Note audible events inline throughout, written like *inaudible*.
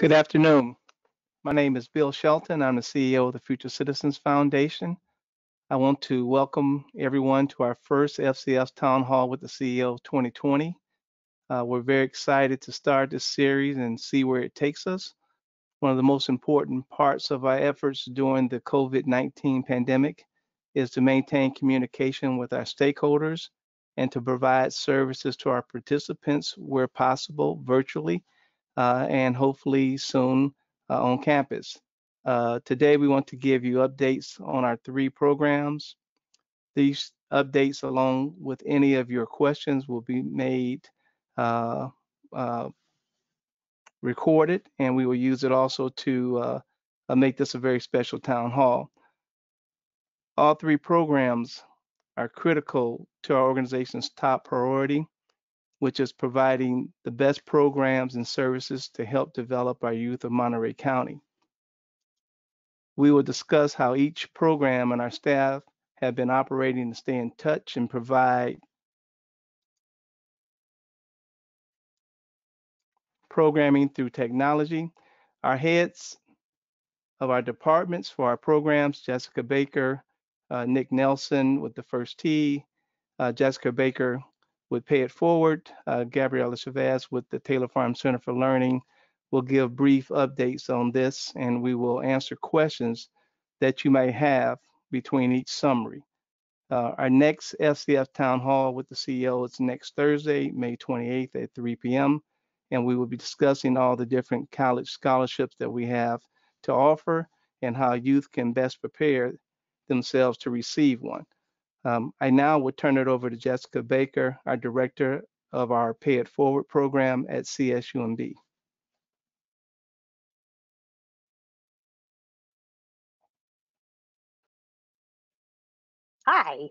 Good afternoon. My name is Bill Shelton. I'm the CEO of the Future Citizens Foundation. I want to welcome everyone to our first FCS Town Hall with the CEO 2020. Uh, we're very excited to start this series and see where it takes us. One of the most important parts of our efforts during the COVID-19 pandemic is to maintain communication with our stakeholders and to provide services to our participants where possible virtually and hopefully soon uh, on campus. Uh, today, we want to give you updates on our three programs. These updates, along with any of your questions, will be made uh, uh, recorded, and we will use it also to uh, make this a very special town hall. All three programs are critical to our organization's top priority which is providing the best programs and services to help develop our youth of Monterey County. We will discuss how each program and our staff have been operating to stay in touch and provide programming through technology. Our heads of our departments for our programs, Jessica Baker, uh, Nick Nelson with the First Tee, uh, Jessica Baker with Pay It Forward. Uh, Gabriela Chavez with the Taylor Farm Center for Learning will give brief updates on this and we will answer questions that you may have between each summary. Uh, our next SCF Town Hall with the CEO is next Thursday, May 28th at 3 p.m. And we will be discussing all the different college scholarships that we have to offer and how youth can best prepare themselves to receive one. Um, I now will turn it over to Jessica Baker, our director of our Pay It Forward program at CSUMB. Hi.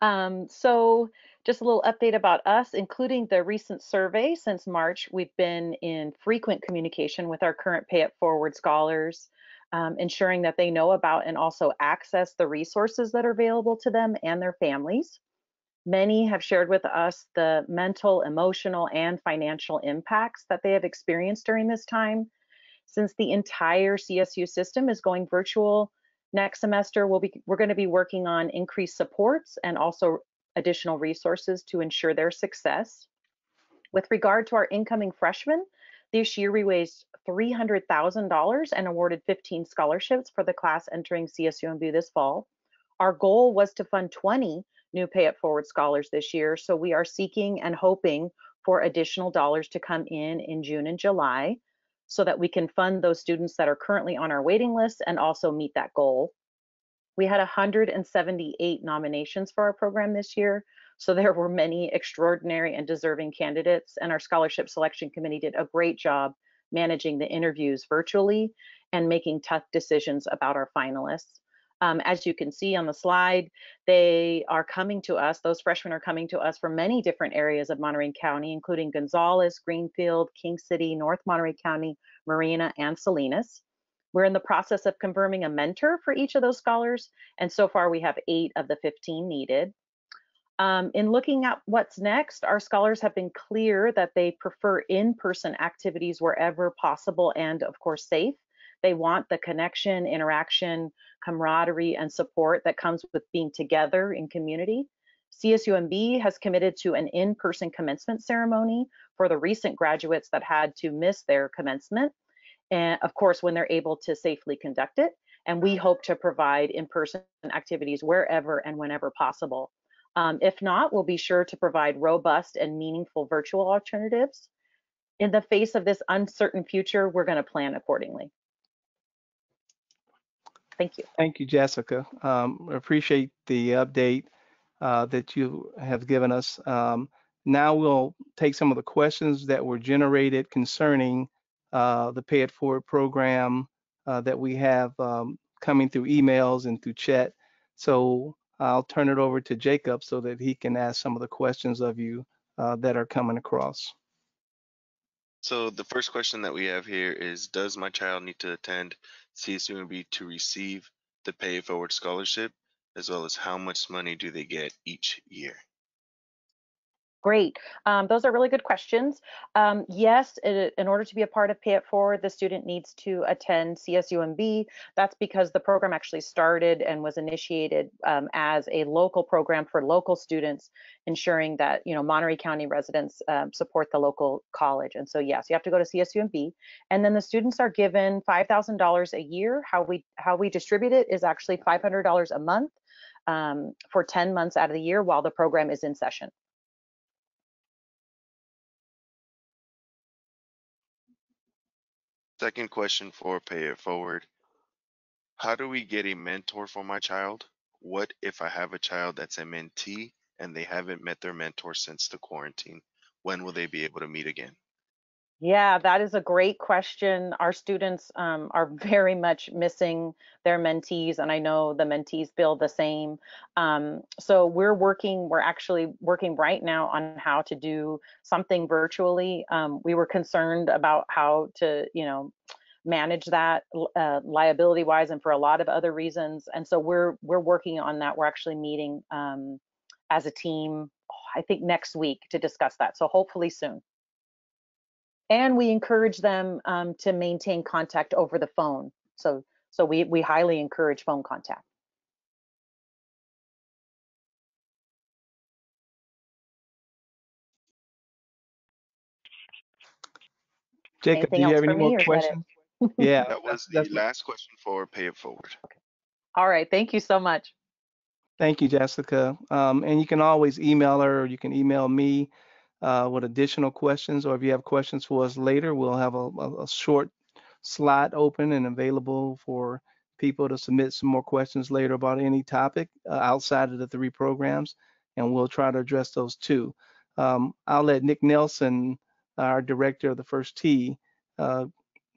Um, so just a little update about us, including the recent survey since March, we've been in frequent communication with our current Pay It Forward scholars um, ensuring that they know about and also access the resources that are available to them and their families. Many have shared with us the mental, emotional, and financial impacts that they have experienced during this time. Since the entire CSU system is going virtual next semester, we'll be, we're going to be working on increased supports and also additional resources to ensure their success. With regard to our incoming freshmen, this year we raised $300,000 and awarded 15 scholarships for the class entering CSUMB this fall. Our goal was to fund 20 new Pay It Forward scholars this year, so we are seeking and hoping for additional dollars to come in in June and July so that we can fund those students that are currently on our waiting list and also meet that goal. We had 178 nominations for our program this year, so there were many extraordinary and deserving candidates, and our scholarship selection committee did a great job managing the interviews virtually and making tough decisions about our finalists. Um, as you can see on the slide, they are coming to us, those freshmen are coming to us from many different areas of Monterey County, including Gonzales, Greenfield, King City, North Monterey County, Marina, and Salinas. We're in the process of confirming a mentor for each of those scholars, and so far we have eight of the 15 needed. Um, in looking at what's next, our scholars have been clear that they prefer in-person activities wherever possible and of course safe. They want the connection, interaction, camaraderie, and support that comes with being together in community. CSUMB has committed to an in-person commencement ceremony for the recent graduates that had to miss their commencement, and of course when they're able to safely conduct it. And we hope to provide in-person activities wherever and whenever possible. Um, if not, we'll be sure to provide robust and meaningful virtual alternatives. In the face of this uncertain future, we're going to plan accordingly. Thank you. Thank you, Jessica. Um, appreciate the update uh, that you have given us. Um, now we'll take some of the questions that were generated concerning uh, the Pay It Forward program uh, that we have um, coming through emails and through chat. So I'll turn it over to Jacob so that he can ask some of the questions of you uh, that are coming across. So the first question that we have here is, does my child need to attend CSUMB to receive the Pay Forward scholarship, as well as how much money do they get each year? Great. Um, those are really good questions. Um, yes, it, in order to be a part of Pay It Forward, the student needs to attend CSUMB. That's because the program actually started and was initiated um, as a local program for local students, ensuring that you know Monterey County residents um, support the local college. And so yes, you have to go to CSUMB, and then the students are given $5,000 a year. How we how we distribute it is actually $500 a month um, for 10 months out of the year while the program is in session. Second question for Pay It Forward. How do we get a mentor for my child? What if I have a child that's a mentee and they haven't met their mentor since the quarantine? When will they be able to meet again? Yeah, that is a great question. Our students um, are *laughs* very much missing their mentees, and I know the mentees feel the same. Um, so we're working, we're actually working right now on how to do something virtually. Um, we were concerned about how to, you know, manage that uh, liability wise and for a lot of other reasons. And so we're we're working on that. We're actually meeting um, as a team, I think next week to discuss that. So hopefully soon and we encourage them um, to maintain contact over the phone. So, so we, we highly encourage phone contact. Jacob, Anything do you have any more or is that questions? *laughs* Yeah, That was the that's- last question for Pay It Forward. All right, thank you so much. Thank you, Jessica. Um, and you can always email her or you can email me uh, with additional questions, or if you have questions for us later, we'll have a, a, short slot open and available for people to submit some more questions later about any topic uh, outside of the three programs, and we'll try to address those too. Um, I'll let Nick Nelson, our director of the First Tee, uh,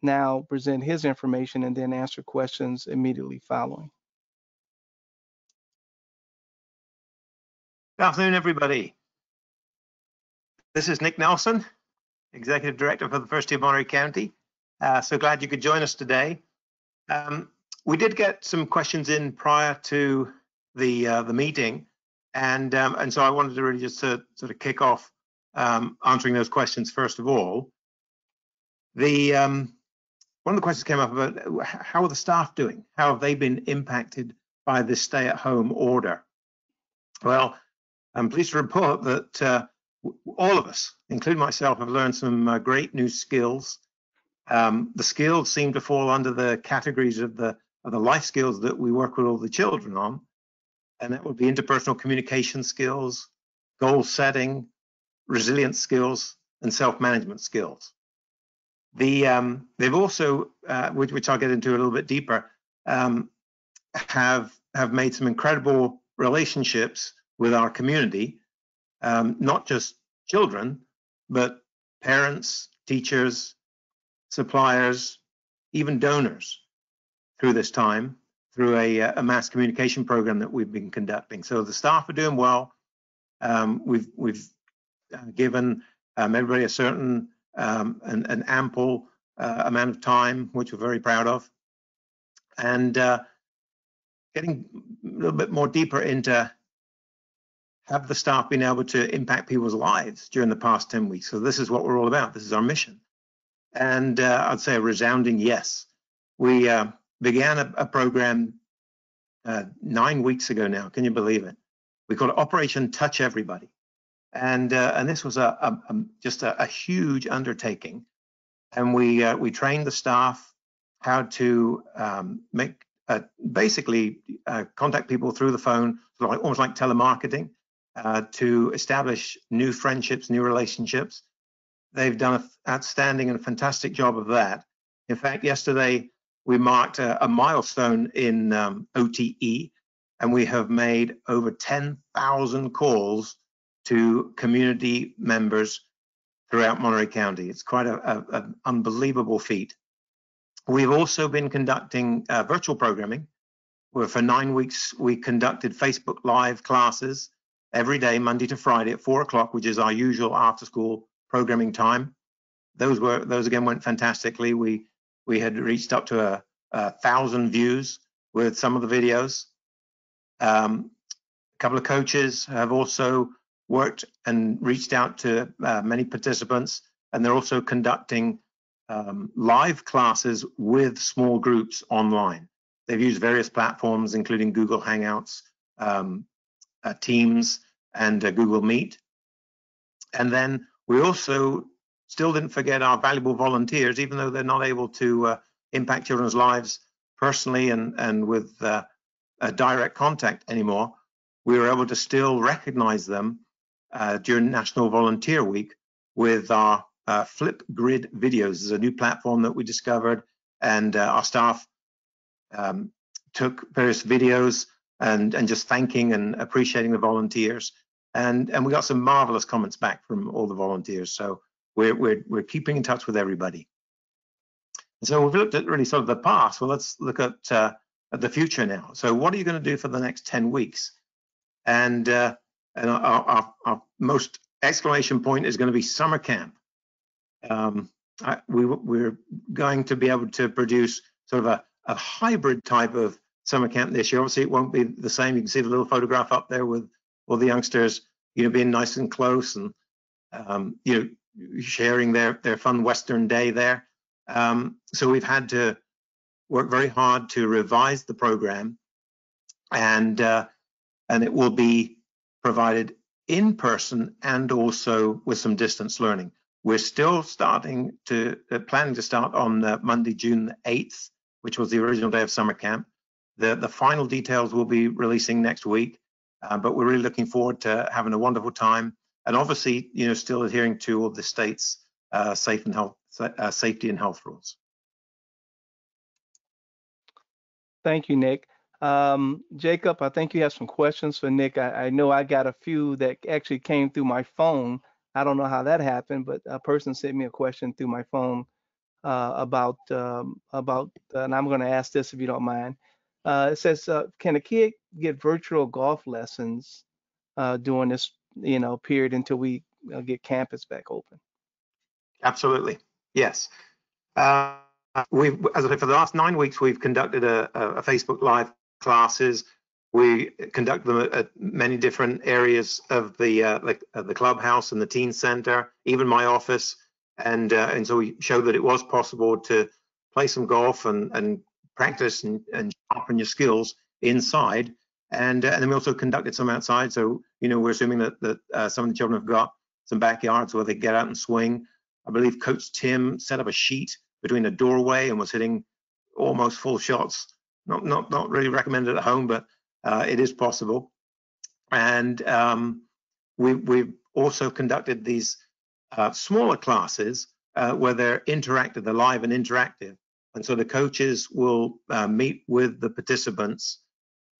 now present his information and then answer questions immediately following. Good afternoon, everybody. This is Nick Nelson, Executive Director for the First of Monterey County. Uh, so glad you could join us today. Um, we did get some questions in prior to the uh, the meeting, and um, and so I wanted to really just to, sort of kick off um, answering those questions first of all. The um, one of the questions came up about how are the staff doing? How have they been impacted by this stay-at-home order? Well, I'm pleased to report that uh, all of us, including myself, have learned some uh, great new skills. Um, the skills seem to fall under the categories of the of the life skills that we work with all the children on, and that would be interpersonal communication skills, goal setting, resilience skills, and self-management skills. The um, they've also, uh, which, which I'll get into a little bit deeper, um, have have made some incredible relationships with our community um, not just children, but parents, teachers, suppliers, even donors through this time through a, a, mass communication program that we've been conducting. So the staff are doing well. Um, we've we've uh, given um, everybody a certain um, an, an, ample uh, amount of time, which we're very proud of, and uh, getting a little bit more deeper into have the staff been able to impact people's lives during the past 10 weeks? So this is what we're all about. This is our mission. And uh, I'd say a resounding yes. We uh, began a, a program uh, nine weeks ago now. Can you believe it? We called it Operation Touch Everybody. And, uh, and this was a, a, a just a, huge undertaking. And we, uh, we trained the staff how to um, make uh, basically contact people through the phone, like, almost like telemarketing uh, to establish new friendships, new relationships. They've done an outstanding and fantastic job of that. In fact, yesterday we marked a, a milestone in um, OTE, and we have made over 10,000 calls to community members throughout Monterey County. It's quite an unbelievable feat. We've also been conducting uh, virtual programming, where for nine weeks we conducted Facebook Live classes every day, Monday to Friday at four o'clock, which is our usual after school programming time. Those were those again went fantastically. We we had reached up to a, a thousand views with some of the videos. Um, a couple of coaches have also worked and reached out to uh, many participants, and they're also conducting um, live classes with small groups online. They've used various platforms, including Google Hangouts, um, Teams, and uh, Google Meet. And then we also still didn't forget our valuable volunteers, even though they're not able to uh, impact children's lives personally and, and with uh, direct contact anymore. We were able to still recognize them uh, during National Volunteer Week with our uh, Flipgrid videos. Is a new platform that we discovered, and uh, our staff um, took various videos and and just thanking and appreciating the volunteers. And and we got some marvelous comments back from all the volunteers. So we're we're we're keeping in touch with everybody. So we've looked at really sort of the past. Well, let's look at uh, at the future now. So what are you going to do for the next 10 weeks? And uh, and our, our, our most exclamation point is going to be summer camp. Um, I, we, we're going to be able to produce sort of a, a hybrid type of summer camp this year. Obviously, it won't be the same. You can see the little photograph up there with all the youngsters, you know, being nice and close and um, you know sharing their their fun Western day there. Um, so we've had to work very hard to revise the program, and uh, and it will be provided in person and also with some distance learning. We're still starting to uh, planning to start on uh, Monday, June 8th, which was the original day of summer camp. The, the final details will be releasing next week, uh, but we're really looking forward to having a wonderful time. And obviously, you know, still adhering to all the state's uh, safe and health, uh, safety and health rules. Thank you, Nick. Um, Jacob, I think you have some questions for Nick. I, I, know I got a few that actually came through my phone. I don't know how that happened, but a person sent me a question through my phone uh, about um, about, and I'm going to ask this if you don't mind. Uh, it says, uh, can a kid get virtual golf lessons uh, during this, you know, period until we uh, get campus back open? Absolutely, yes. we've, as I said, for the last nine weeks, we've conducted a, a Facebook Live classes. We conduct them at, many different areas of the uh, like uh, the clubhouse and the teen center, even my office, and uh, and so we showed that it was possible to play some golf and and practice and, and sharpen your skills inside. And, uh, and then we also conducted some outside. So you know we're assuming that that uh, some of the children have got some backyards where they get out and swing. I believe Coach Tim set up a sheet between a doorway and was hitting almost full shots not not not really recommended at home, but uh, it is possible. And um, we we've also conducted these uh, smaller classes uh, where they're interactive, they're live and interactive, and so the coaches will uh, meet with the participants.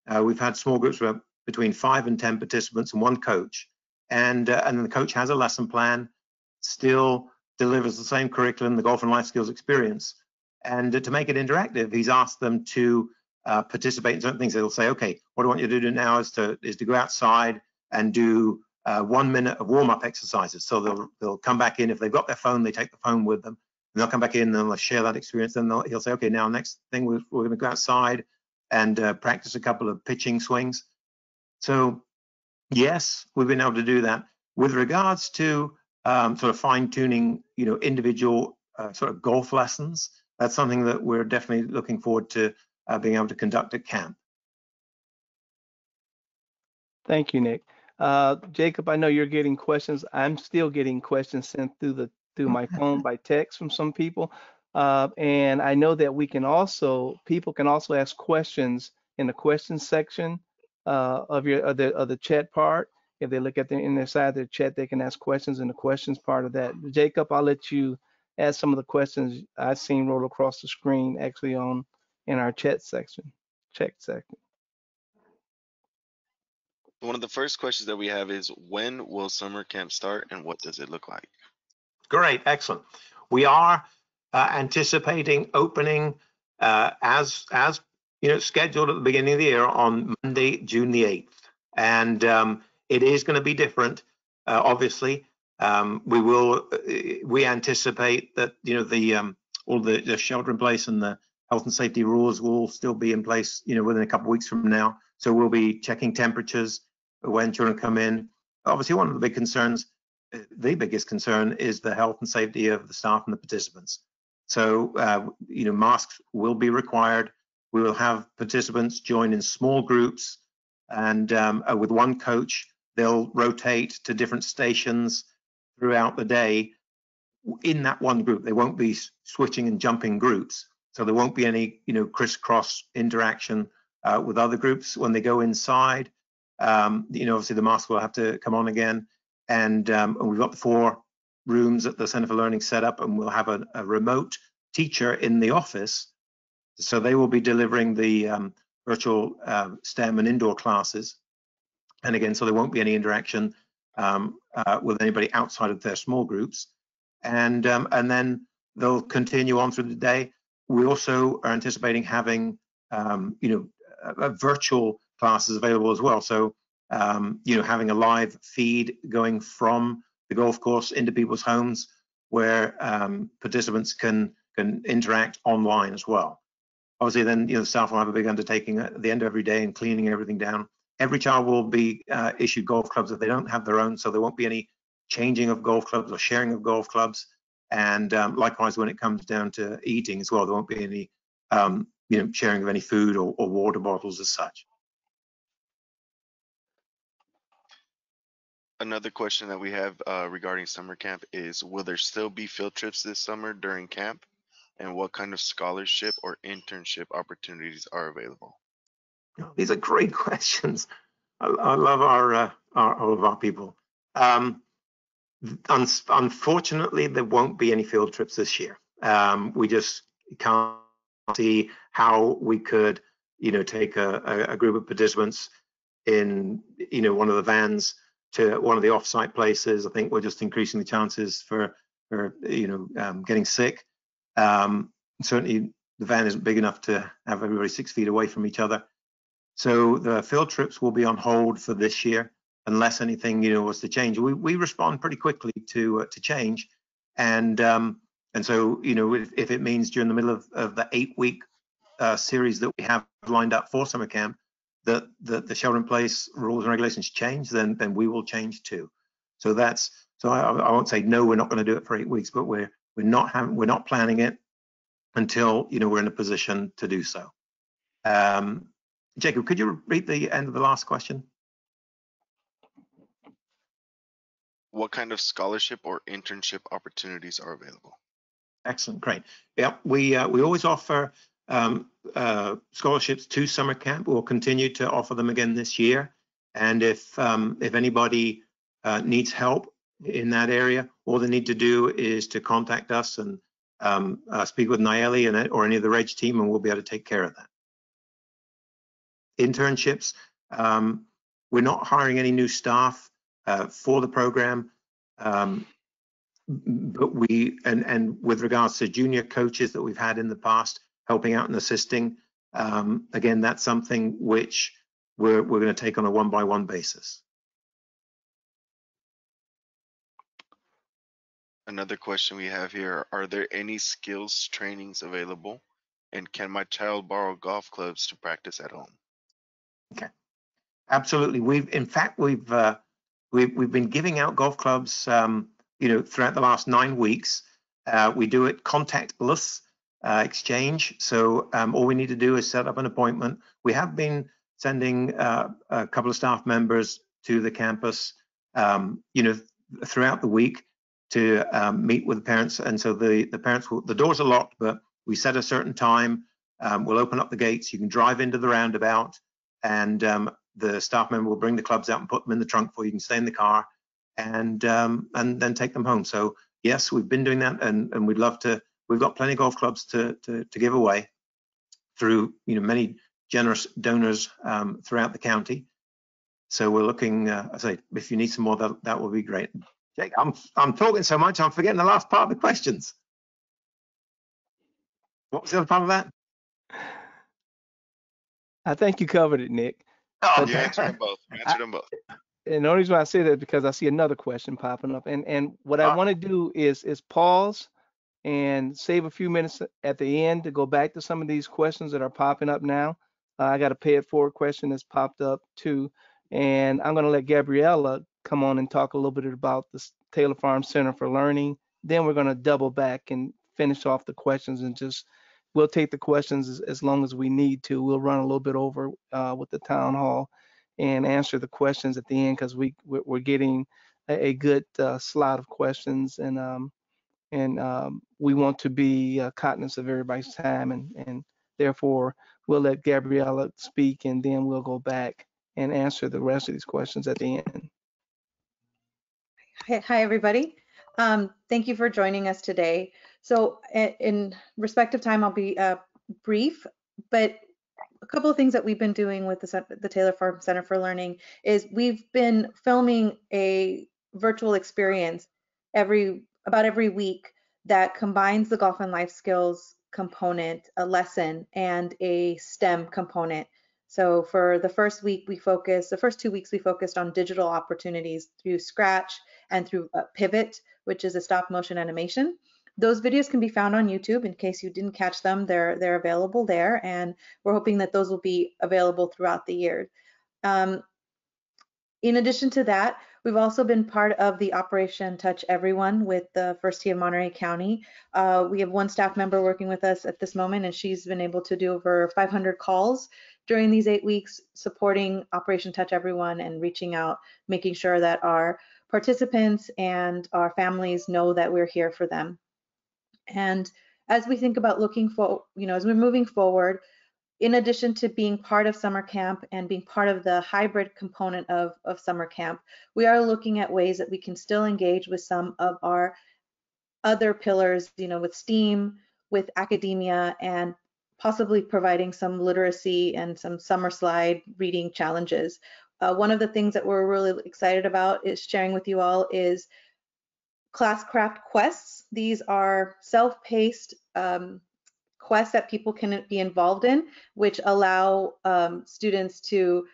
Uh, we've had small groups where between five and ten participants and one coach, and uh, and the coach has a lesson plan, still delivers the same curriculum, the golf and life skills experience, and to make it interactive, he's asked them to uh, participate in certain things. They'll say, okay, what I want you to do now is to is to go outside and do uh, one minute of warm-up exercises. So they'll they'll come back in if they've got their phone, they take the phone with them, they'll come back in and they'll share that experience. Then he'll say, okay, now next thing we're, we're going to go outside and uh, practice a couple of pitching swings. So yes, we've been able to do that. With regards to um, sort of fine-tuning, you know, individual uh, sort of golf lessons, that's something that we're definitely looking forward to uh, being able to conduct at camp. Thank you, Nick. Uh, Jacob, I know you're getting questions. I'm still getting questions sent through the through my *laughs* phone by text from some people. Uh, and I know that we can also, people can also ask questions in the questions section uh, of your of the, of the chat part. If they look at the in their side of their chat, they can ask questions in the questions part of that. Jacob, I'll let you ask some of the questions I've seen roll across the screen actually on in our chat section, check section. One of the first questions that we have is when will summer camp start and what does it look like? Great, excellent. We are uh, anticipating opening uh, as as you know scheduled at the beginning of the year on Monday, June the 8th, and um, it is going to be different. Uh, obviously, um, we will uh, we anticipate that you know the um, all the, the shelter in place and the health and safety rules will still be in place, you know, within a couple of weeks from now. So we'll be checking temperatures when children come in. obviously one of the big concerns, the biggest concern is the health and safety of the staff and the participants. So, uh, you know, masks will be required. We will have participants join in small groups and um, uh, with one coach, they'll rotate to different stations throughout the day in that one group. They won't be switching and jumping groups. So there won't be any, you know, crisscross interaction uh, with other groups when they go inside. Um, you know, obviously the mask will have to come on again. And, um, and we've got four rooms at the Center for Learning set up, and we'll have a, a remote teacher in the office. So they will be delivering the um, virtual uh, STEM and indoor classes. And again, so there won't be any interaction um, uh, with anybody outside of their small groups. And, um, and then they'll continue on through the day. We also are anticipating having, um, you know, a virtual classes available as well. So, um, you know, having a live feed going from the golf course into people's homes where um, participants can can interact online as well. Obviously, then you know the staff will have a big undertaking at the end of every day and cleaning everything down. Every child will be uh, issued golf clubs if they don't have their own, so there won't be any changing of golf clubs or sharing of golf clubs. And um, likewise, when it comes down to eating as well, there won't be any um, you know sharing of any food or, or water bottles as such. Another question that we have uh, regarding summer camp is, will there still be field trips this summer during camp? And what kind of scholarship or internship opportunities are available? Oh, these are great *laughs* questions. I, I love our, uh, our, all of our people. Um, un unfortunately, there won't be any field trips this year. Um, we just can't see how we could, you know, take a, a, a group of participants in, you know, one of the vans to one of the off-site places. I think we're just increasing the chances for, for you know, um, getting sick. Um, certainly, the van isn't big enough to have everybody six feet away from each other. So the field trips will be on hold for this year unless anything, you know, was to change. We we respond pretty quickly to uh, to change, and um, and so you know, if, if it means during the middle of, of the eight week uh, series that we have lined up for summer camp, that the, the shelter-in-place rules and regulations change, then then we will change too. So that's so I, I won't say no, we're not going to do it for eight weeks, but we're we're not having we're not planning it until you know we're in a position to do so. Um, Jacob, could you repeat the end of the last question? What kind of scholarship or internship opportunities are available? Excellent, great. Yeah, we uh, we always offer um, uh, scholarships to summer camp. We'll continue to offer them again this year. And if um, if anybody uh, needs help in that area, all they need to do is to contact us and um, uh, speak with Nayeli and or any of the Reg team, and we'll be able to take care of that. Internships. Um, we're not hiring any new staff uh, for the program, um, but we and and with regards to junior coaches that we've had in the past, helping out and assisting. Um, again, that's something which we're, we're going to take on a one by one basis. Another question we have here, are there any skills trainings available? And can my child borrow golf clubs to practice at home? Okay, absolutely. We've, in fact, we've, uh, we've, we've been giving out golf clubs, um, you know, throughout the last nine weeks. Uh, we do it contactless uh, exchange. So um, all we need to do is set up an appointment. We have been sending uh, a couple of staff members to the campus, um, you know, throughout the week to um, meet with the parents. And so the the parents will, the doors are locked, but we set a certain time. Um, we'll open up the gates. You can drive into the roundabout, and um, the staff member will bring the clubs out and put them in the trunk for you. You can stay in the car, and um, and then take them home. So yes, we've been doing that, and and we'd love to we've got plenty of golf clubs to, to, to give away through you know many generous donors um, throughout the county. So we're looking. Uh, I say, if you need some more, that that will be great. Jake, I'm I'm talking so much, I'm forgetting the last part of the questions. What was the other part of that? I think you covered it, Nick. Oh, you answered them both. You answered them both. And the only reason why I say that is because I see another question popping up. And and what I Ah. want to do is is pause and save a few minutes at the end to go back to some of these questions that are popping up now. Uh, I got a pay it forward question that's popped up too. And I'm going to let Gabriella come on and talk a little bit about the Taylor Farm Center for Learning. Then we're going to double back and finish off the questions and just we'll take the questions as, as long as we need to. We'll run a little bit over uh, with the town hall and answer the questions at the end because we we're getting a, a good uh, slot of questions and um, and um, we want to be uh, cognizant of everybody's time and and therefore we'll let Gabriella speak and then we'll go back and answer the rest of these questions at the end. Hi, everybody. Um, thank you for joining us today. So in respect of time, I'll be uh, brief, but a couple of things that we've been doing with the, the Taylor Farm Center for Learning is we've been filming a virtual experience every about every week that combines the golf and life skills component, a lesson, and a STEM component. So for the first week, we focused, the first two weeks, we focused on digital opportunities through Scratch and through uh, Pivot, which is a stop motion animation. Those videos can be found on YouTube. In case you didn't catch them, they're they're available there, and we're hoping that those will be available throughout the year. Um, in addition to that, we've also been part of the Operation Touch Everyone with the First Tee of Monterey County. Uh, we have one staff member working with us at this moment, and she's been able to do over 500 calls during these eight weeks, supporting Operation Touch Everyone and reaching out, making sure that our participants and our families know that we're here for them. And as we think about looking for, you know, as we're moving forward, in addition to being part of summer camp and being part of the hybrid component of, of summer camp, we are looking at ways that we can still engage with some of our other pillars, you know, with STEAM, with academia, and possibly providing some literacy and some summer slide reading challenges. Uh, one of the things that we're really excited about is sharing with you all is Classcraft quests. These are self-paced um, quests that people can be involved in, which allow um, students to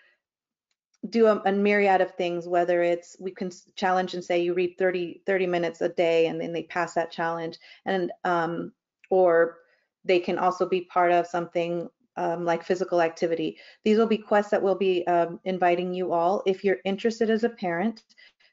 do a, a, myriad of things, whether it's we can challenge and say you read 30, 30 minutes a day and then they pass that challenge and um, or they can also be part of something um, like physical activity. These will be quests that we'll be um, inviting you all. If you're interested as a parent,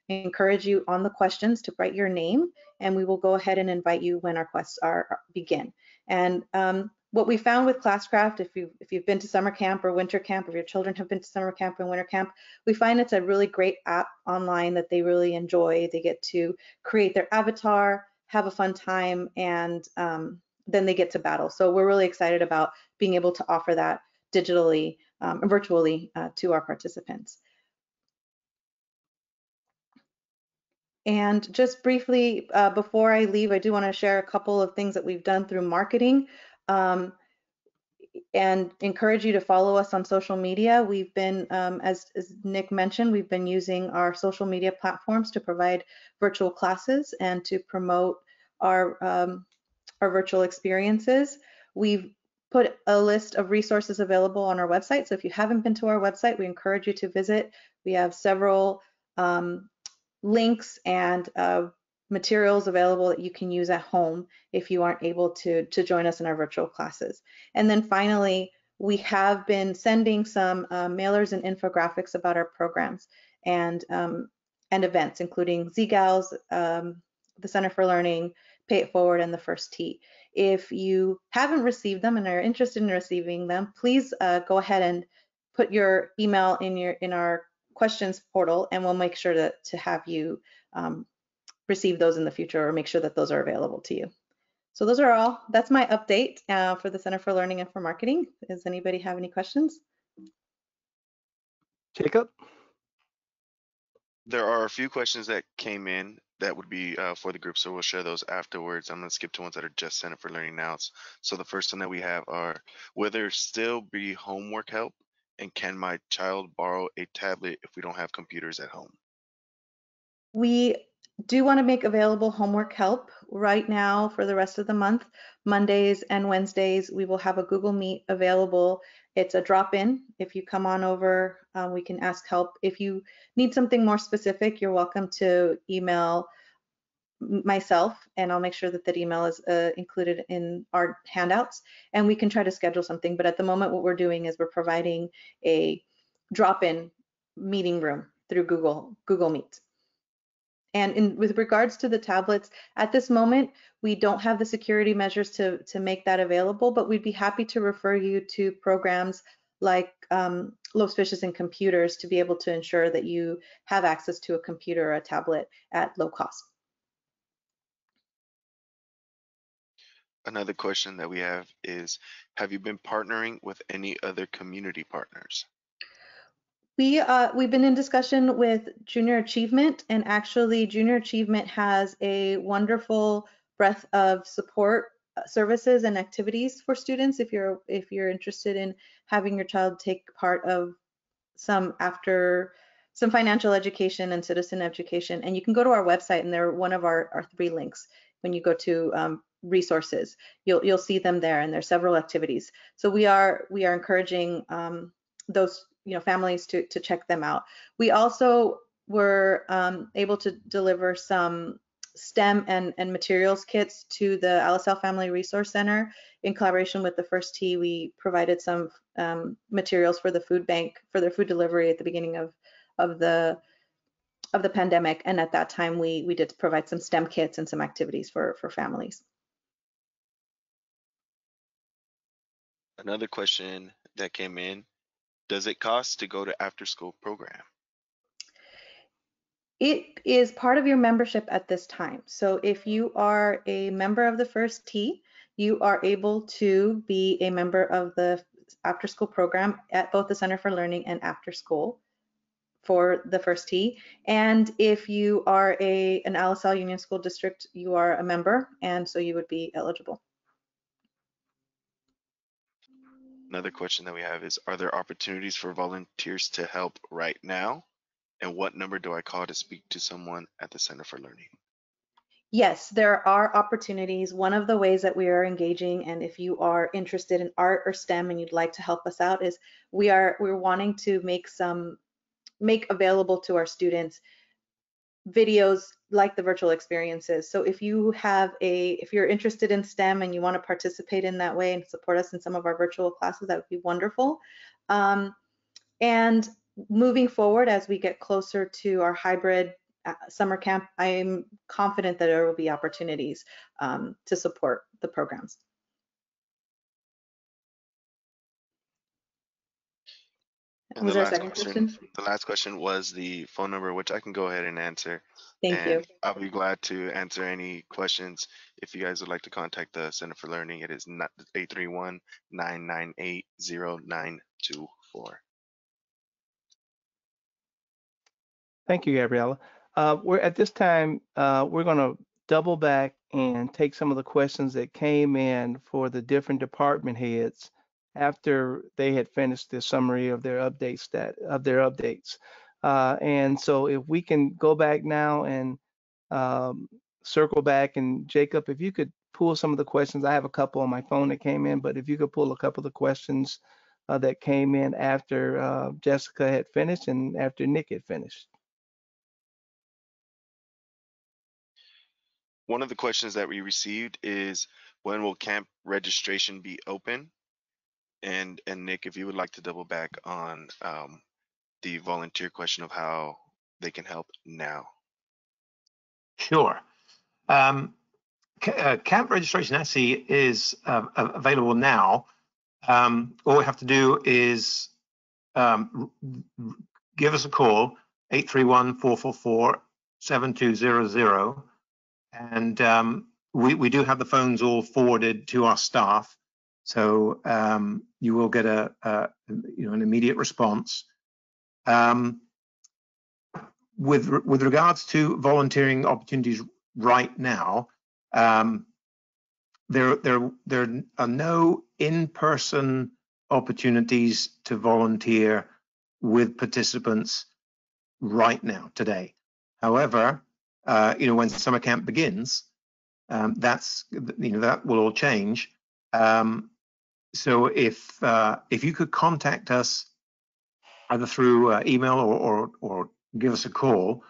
I encourage you on the questions to write your name and we will go ahead and invite you when our quests are begin. And um, what we found with Classcraft, if you've, if you've been to summer camp or winter camp, if your children have been to summer camp and winter camp, we find it's a really great app online that they really enjoy. They get to create their avatar, have a fun time, and um, then they get to battle. So we're really excited about being able to offer that digitally um, and virtually uh, to our participants. And just briefly, uh, before I leave, I do want to share a couple of things that we've done through marketing um, and encourage you to follow us on social media. We've been, um, as, as, Nick mentioned, we've been using our social media platforms to provide virtual classes and to promote our, um, our virtual experiences. We've put a list of resources available on our website. So if you haven't been to our website, we encourage you to visit. We have several um, links and uh, materials available that you can use at home if you aren't able to, to join us in our virtual classes. And then finally, we have been sending some uh, mailers and infographics about our programs and, um, and events, including ZGALS, um, the Center for Learning, Pay It Forward, and the First Tee. If you haven't received them and are interested in receiving them, please uh, go ahead and put your email in your in our questions portal and we'll make sure to, to have you um, receive those in the future or make sure that those are available to you. So those are all, that's my update uh, for the Center for Learning and for Marketing. Does anybody have any questions? Jacob? There are a few questions that came in that would be uh, for the group, so we'll share those afterwards. I'm going to skip to ones that are just Center for Learning now. So the first one that we have are, will there still be homework help and can my child borrow a tablet if we don't have computers at home? We do want to make available homework help right now for the rest of the month. Mondays and Wednesdays, we will have a Google Meet available. It's a drop-in. If you come on over, uh, we can ask help. If you need something more specific, you're welcome to email myself and I'll make sure that that email is uh, included in our handouts and we can try to schedule something. But at the moment, what we're doing is we're providing a drop-in meeting room through Google Google Meet. And in, with regards to the tablets, at this moment, we don't have the security measures to, to make that available, but we'd be happy to refer you to programs like um, Loaves Fishes and Computers to be able to ensure that you have access to a computer or a tablet at low cost. Another question that we have is, have you been partnering with any other community partners? We uh, we've been in discussion with Junior Achievement, and actually, Junior Achievement has a wonderful breadth of support uh, services and activities for students. If you're if you're interested in having your child take part of some after some financial education and citizen education, and you can go to our website, and they're one of our our three links. When you go to um, resources, you'll you'll see them there, and there's several activities. So we are we are encouraging um, those you know families to to check them out. We also were um, able to deliver some STEM and, and materials kits to the Alisal Family Resource Center. In collaboration with the First Tee, we provided some um, materials for the food bank for their food delivery at the beginning of of the of the pandemic. And at that time, we we did provide some STEM kits and some activities for for families. Another question that came in does it cost to go to after school program? It is part of your membership at this time. So if you are a member of the First Tee, you are able to be a member of the after school program at both the Center for Learning and after school for the First Tee. And if you are a an Alisal Union School District, you are a member, and so you would be eligible. Another question that we have is, are there opportunities for volunteers to help right now? And what number do I call to speak to someone at the Center for Learning? Yes, there are opportunities. One of the ways that we are engaging, and if you are interested in art or STEM and you'd like to help us out, is we are we're wanting to make some make available to our students videos like the virtual experiences. So if you have a, if you're interested in STEM and you want to participate in that way and support us in some of our virtual classes, that would be wonderful. Um, and moving forward, as we get closer to our hybrid uh, summer camp, I'm confident that there will be opportunities um, to support the programs. And Was the there a last second question? The last question was the phone number, which I can go ahead and answer. Thank and you. I'll be glad to answer any questions. If you guys would like to contact the Center for Learning, it is 831-998-0924. Thank you, Gabriella. Uh, we're at this time, uh, we're going to double back and take some of the questions that came in for the different department heads after they had finished the summary of their updates that of their updates. Uh, and so if we can go back now and um, circle back and Jacob, if you could pull some of the questions, I have a couple on my phone that came in, but if you could pull a couple of the questions uh, that came in after uh, Jessica had finished and after Nick had finished. One of the questions that we received is when will camp registration be open? And and Nick, if you would like to double back on um, the volunteer question of how they can help now. Sure. Um, uh, camp registration actually is uh, available now. Um, all we have to do is um, give us a call, 831-444-7200. And um, we, we do have the phones all forwarded to our staff. So um, you will get a, a, you know an immediate response. Um, with with regards to volunteering opportunities right now, um, there there there are no in-person opportunities to volunteer with participants right now today. However, uh, you know when summer camp begins, um, that's you know that will all change. Um, so if uh, if you could contact us either through uh, email or, or, or give us a call,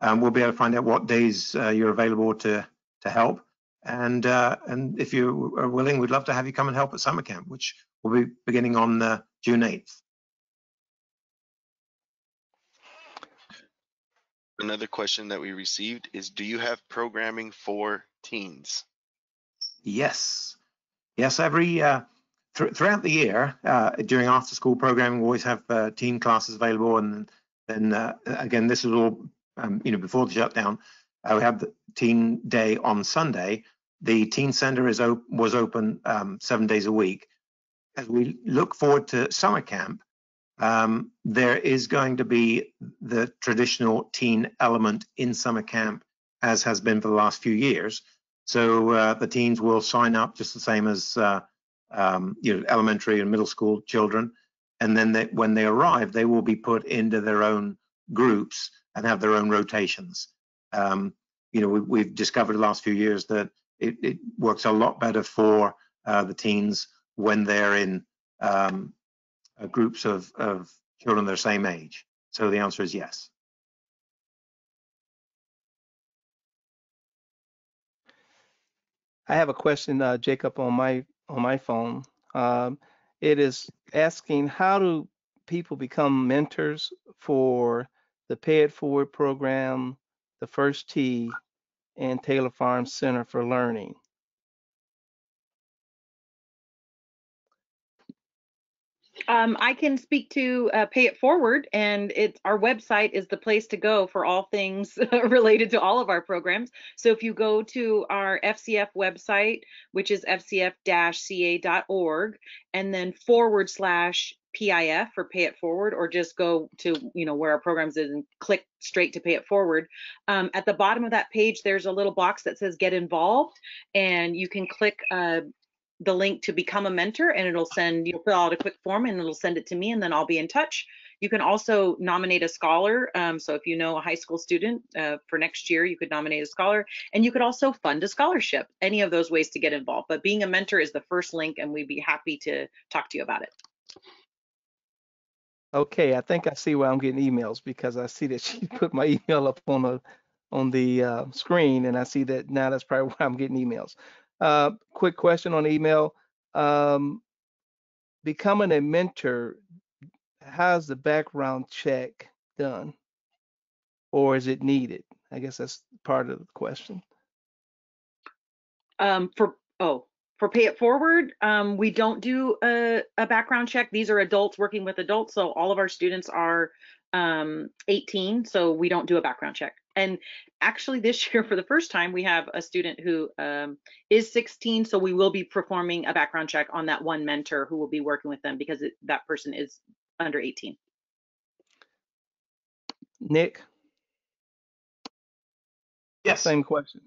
um, we'll be able to find out what days uh, you're available to to help. And uh, and if you are willing, we'd love to have you come and help at summer camp, which will be beginning on uh, June 8th. Another question that we received is Do you have programming for teens? Yes. Yes, every uh, th- throughout the year uh, during after school programming, we always have uh, teen classes available. And then uh, again, this is all um, you know before the shutdown. Uh, we have the teen day on Sunday. The teen center is op- was open um, seven days a week. As we look forward to summer camp, um, there is going to be the traditional teen element in summer camp, as has been for the last few years. So uh, the teens will sign up just the same as uh, um, you know elementary and middle school children, and then they, when they arrive, they will be put into their own groups and have their own rotations. Um, you know, we, have discovered the last few years that it, it works a lot better for uh, the teens when they're in um, uh, groups of, of children their same age. So the answer is yes. I have a question, uh, Jacob, on my on my phone. Um, it is asking how do people become mentors for the Pay It Forward program, the First Tee, and Taylor Farm Center for Learning. Um, I can speak to uh, Pay It Forward, and it's our website is the place to go for all things *laughs* related to all of our programs. So if you go to our FCF website, which is fcf-ca.org, and then forward slash PIF for Pay It Forward, or just go to you know where our programs is and click straight to Pay It Forward. Um, at the bottom of that page, there's a little box that says Get Involved, and you can click uh, the link to become a mentor and it'll send you'll fill out a quick form and it'll send it to me and then I'll be in touch. You can also nominate a scholar. Um, so if you know a high school student uh, for next year, you could nominate a scholar and you could also fund a scholarship. Any of those ways to get involved. But being a mentor is the first link and we'd be happy to talk to you about it. Okay, I think I see why I'm getting emails because I see that *laughs* she put my email up on the on the uh, screen and I see that now that's probably *laughs* why I'm getting emails. Uh, quick question on email. Um, becoming a mentor, how's the background check done? Or is it needed? I guess that's part of the question. Um, for, oh, for Pay It Forward, um, we don't do a, a, background check. These are adults working with adults, so all of our students are um, 18, so we don't do a background check. And actually this year *laughs* for the first time we have a student who um, is 16 so we will be performing a background check on that one mentor who will be working with them because it, that person is under 18 nick? Yes. Same question.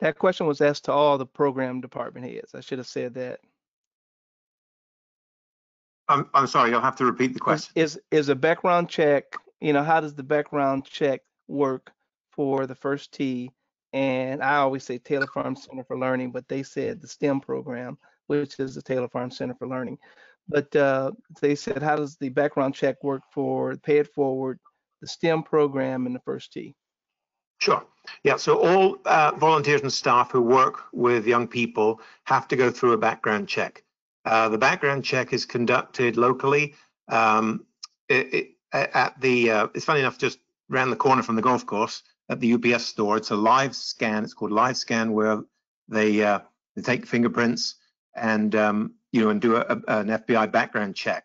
That question was asked to all the program department heads. I should have said that I'm, I'm sorry, you'll have to repeat the question. Is, is a background check, you know, how does the background check work for the first Tee? And I always say Taylor Farm Center for Learning, but they said the STEM program, which is the Taylor Farm Center for Learning. But uh, they said, how does the background check work for Pay It Forward, the STEM program, and the first Tee? Sure. Yeah. So all uh, volunteers and staff who work with young people have to go through a background check. Uh, the background check is conducted locally um, it, it, at the, uh, it's funny enough, just around the corner from the golf course at the UPS store. It's a live scan. It's called live scan where they, uh, they take fingerprints and, um, you know, and do a, a, an FBI background check.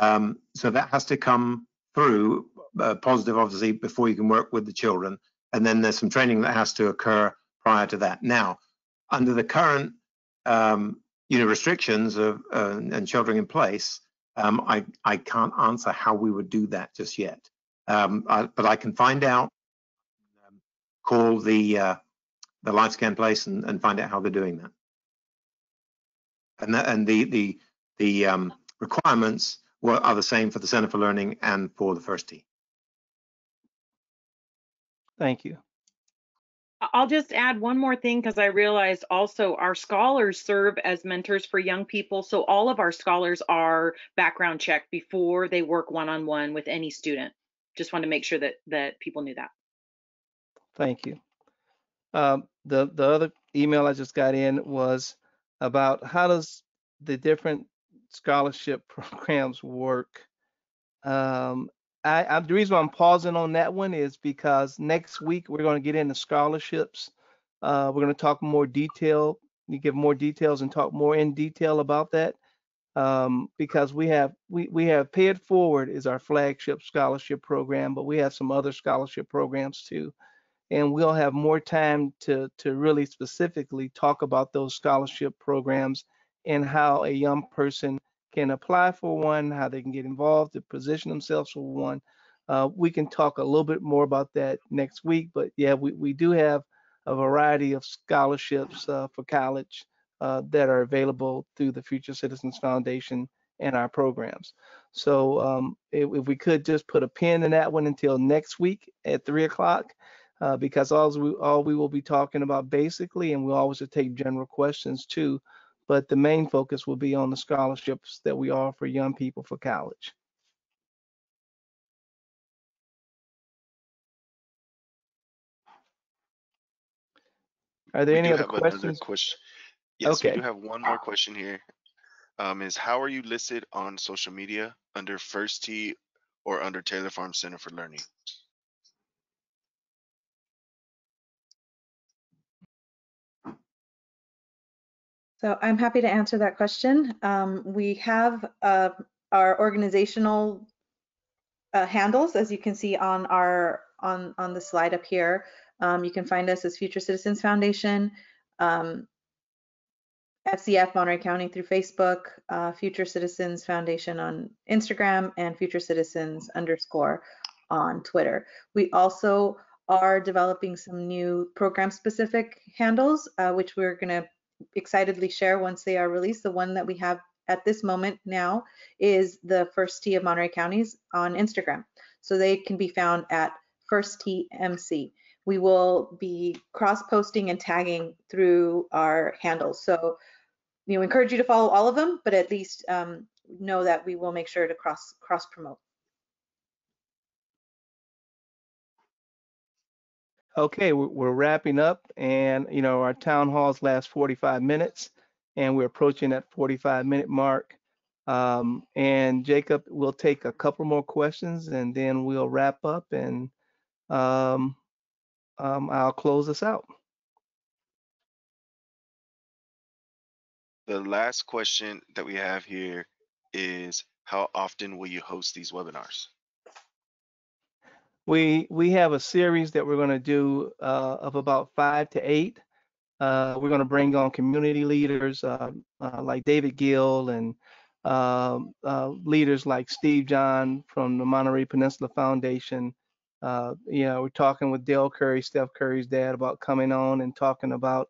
Um, so that has to come through uh, positive, obviously, before you can work with the children. And then there's some training that has to occur prior to that. Now, under the current um, you know restrictions of uh, and sheltering in place, um, I I can't answer how we would do that just yet. Um, I, but I can find out, um, call the uh, the live scan place and, and find out how they're doing that. And that, and the the the um, requirements were, are the same for the Center for Learning and for the First Tee. Thank you. I'll just add one more thing because I realized also our scholars serve as mentors for young people. So all of our scholars are background checked before they work one-on-one with any student. Just want to make sure that that people knew that. Thank you. Um, the the other email I just got in was about how does the different scholarship *laughs* programs work Um, I, I, the reason why I'm pausing on that one is because next week we're going to get into scholarships. Uh, we're going to talk more detail, you give more details and talk more in detail about that. Um, because we have we we have Pay It Forward is our flagship scholarship program, but we have some other scholarship programs too, and we'll have more time to to really specifically talk about those scholarship programs and how a young person can apply for one, how they can get involved to position themselves for one. Uh, we can talk a little bit more about that next week, but yeah, we, we do have a variety of scholarships uh, for college uh, that are available through the Future Citizens Foundation and our programs. So um, if, if, we could just put a pin in that one until next week at three o'clock, uh, because all we, all we will be talking about basically, and we always take general questions too, but the main focus will be on the scholarships that we offer young people for college. Are there We any other questions? question. Yes, we Okay. do have one more question here. Um, is how are you listed on social media under First Tee or under Taylor Farm Center for Learning? So I'm happy to answer that question. Um, we have uh, our organizational uh, handles, as you can see on our on on the slide up here. Um, you can find us as Future Citizens Foundation, um, FCF Monterey County through Facebook, uh, Future Citizens Foundation on Instagram, and Future Citizens underscore on Twitter. We also are developing some new program specific handles, uh, which we're going to excitedly share once they are released. The one that we have at this moment now is the First Tee of Monterey Counties on Instagram. So they can be found at First Tee MC. We will be cross posting and tagging through our handles. So you know, encourage you to follow all of them, but at least um, know that we will make sure to cross cross promote. Okay, we're, wrapping up and, you know, our town halls last 45 minutes and we're approaching that 45 minute mark. Um, and Jacob will take a couple more questions and then we'll wrap up and um, um, I'll close us out. The last question that we have here is how often will you host these webinars? We we have a series that we're going to do uh, of about five to eight. Uh, we're going to bring on community leaders uh, uh like David Gill and um, uh, leaders like Steve John from the Monterey Peninsula Foundation. Uh, you know, we're talking with Dell Curry, Steph Curry's dad, about coming on and talking about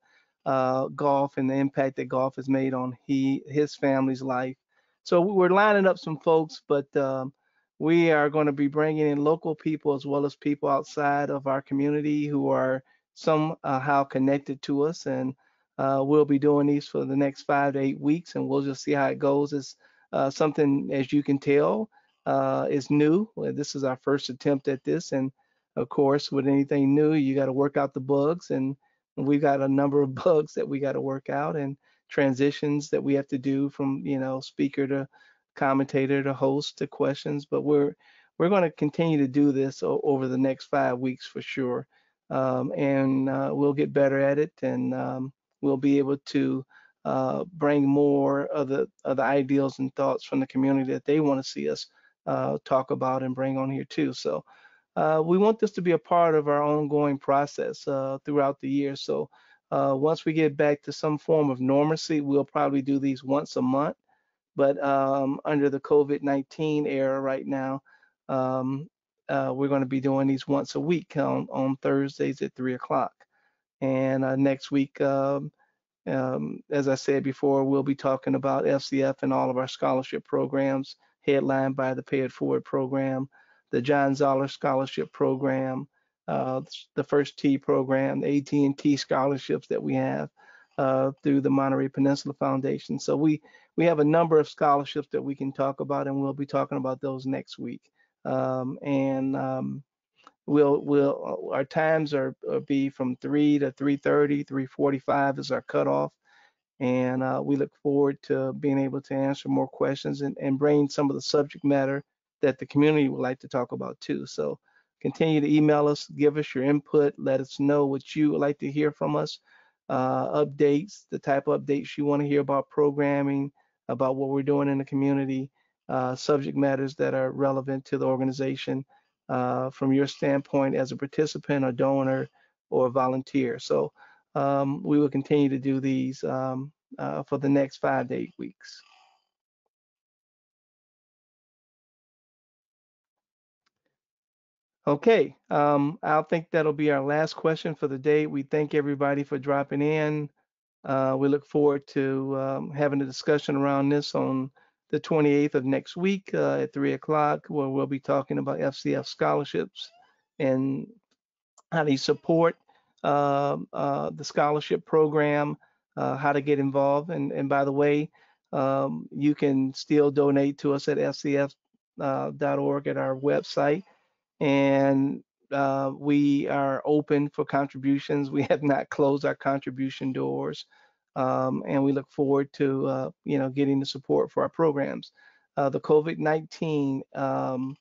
golf and the impact that golf has made on he his family's life. So we're lining up some folks, but um, we are going to be bringing in local people as well as people outside of our community who are somehow connected to us. And uh, we'll be doing these for the next five to eight weeks, and we'll just see how it goes. It's uh, something, as you can tell, uh, is new. This is our first attempt at this, and of course, with anything new, you got to work out the bugs, and we've got a number of *laughs* bugs that we got to work out, and transitions that we have to do from you know speaker to commentator to host the questions, but we're we're going to continue to do this over the next five weeks for sure, um, and uh, we'll get better at it, and um, we'll be able to uh, bring more of the of the ideals and thoughts from the community that they want to see us uh, talk about and bring on here too. So. Uh, we want this to be a part of our ongoing process uh, throughout the year. So uh, once we get back to some form of normalcy, we'll probably do these once a month but um, under the COVID-19 era right now, um, uh, we're going to be doing these once a week on, on Thursdays at three o'clock. And uh, next week, um, um as I said before, we'll be talking about FCF and all of our scholarship programs, headlined by the Pay It Forward program, the John Zoller Scholarship Program, uh, the First Tee program, the AT&T scholarships that we have uh, through the Monterey Peninsula Foundation. So we we have a number of scholarships that we can talk about, and we'll be talking about those next week. Um, and um, we'll we'll our times are, are, be from 3 to 3:30, 3:45 is our cutoff, and uh, we look forward to being able to answer more questions and, and bring some of the subject matter that the community would like to talk about too. So continue to email us, give us your input, let us know what you would like to hear from us, uh, updates, the type of updates you want to hear about programming, about what we're doing in the community, uh, subject matters that are relevant to the organization uh, from your standpoint as a participant or donor or volunteer. So um, we will continue to do these um, uh, for the next five to eight weeks. Okay, um, I think that'll be our last question for the day. We thank everybody for dropping in. Uh, we look forward to um, having a discussion around this on the 28th of next week uh, at 3 o'clock, where we'll be talking about FCF scholarships and how they support uh, uh, the scholarship program, uh, how to get involved. And, and by the way, um, you can still donate to us at fcf.org at our website and uh, we are open for contributions. We have not closed our contribution doors, um, and we look forward to uh, you know getting the support for our programs. Uh, the COVID-19 um,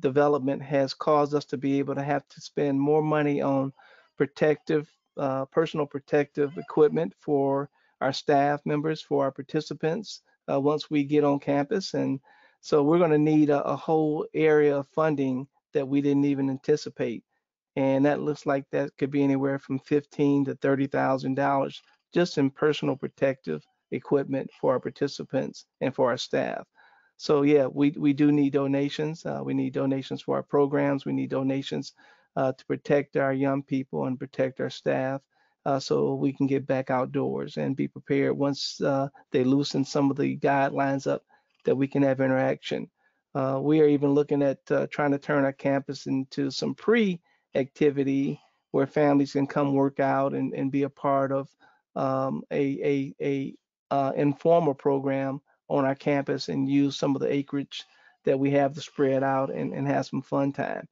development has caused us to be able to have to spend more money on protective, uh, personal protective equipment for our staff members, for our participants uh, once we get on campus, and so we're going to need a, a whole area of funding that we didn't even anticipate. And that looks like that could be anywhere from fifteen to thirty thousand dollars just in personal protective equipment for our participants and for our staff. So yeah, we we do need donations. Uh, we need donations for our programs. We need donations uh, to protect our young people and protect our staff, uh, so we can get back outdoors and be prepared once uh, they loosen some of the guidelines up that we can have interaction. Uh, we are even looking at uh, trying to turn our campus into some pre-activity where families can come work out and, and be a part of um, a, a, a uh, informal program on our campus and use some of the acreage that we have to spread out and, and have some fun time.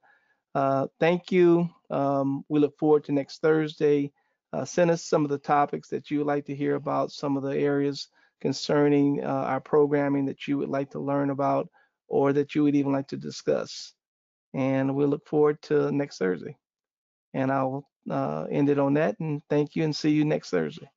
Uh, thank you. Um, we look forward to next Thursday. Uh, send us some of the topics that you would like to hear about, some of the areas concerning uh, our programming that you would like to learn about or that you would even like to discuss. And we look forward to next Thursday. And I'll uh, end it on that and thank you and see you next Thursday.